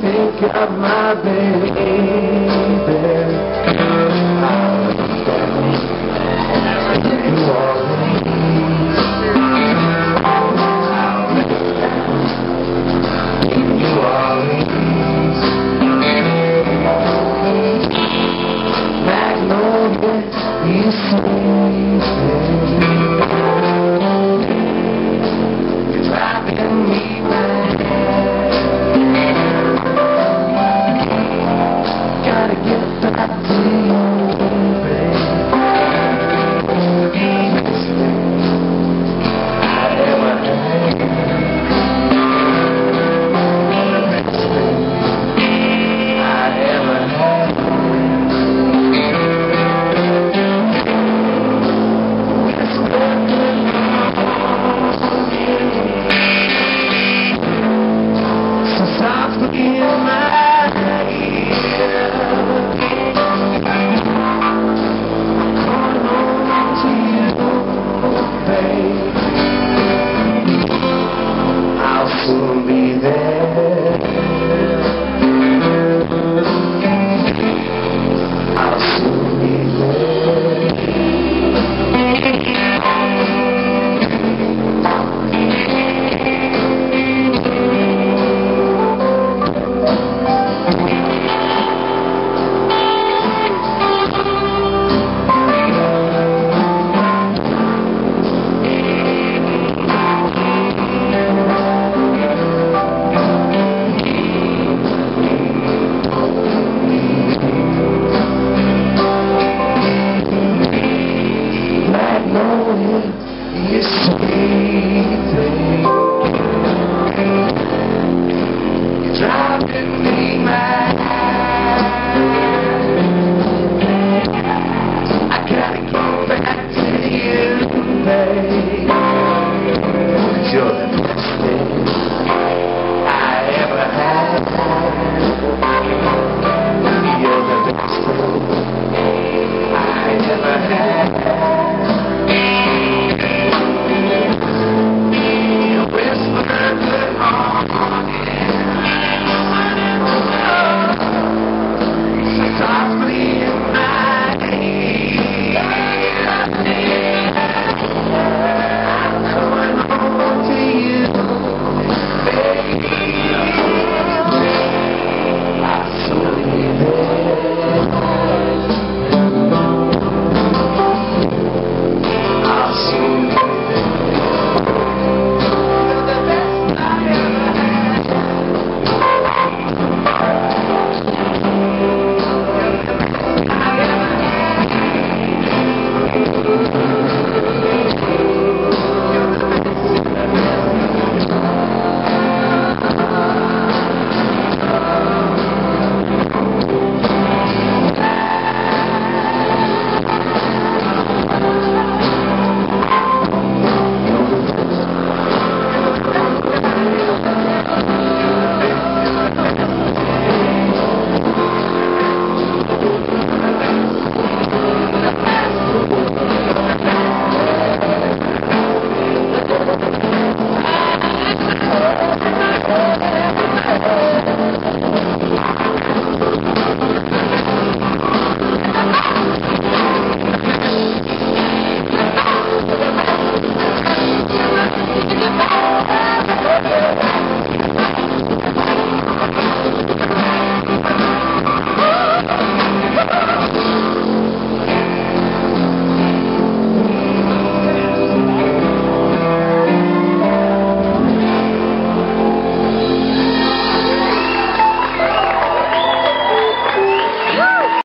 think of my baby. You're driving me